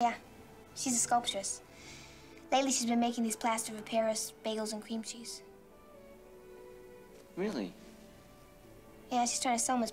Yeah, she's a sculptress. Lately, she's been making these plaster of Paris bagels and cream cheese. Really? Yeah, she's trying to sell them as